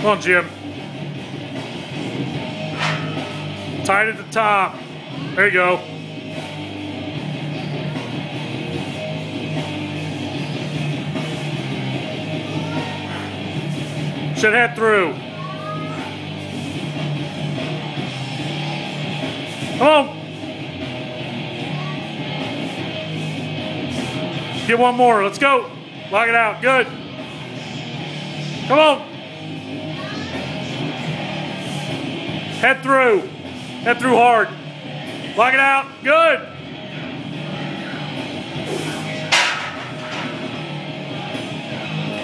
Come on, Jim. Tight at the top. There you go. Should head through. Come on. Get one more. Let's go. Lock it out. Good. Come on. Head through. Head through hard. Lock it out. Good.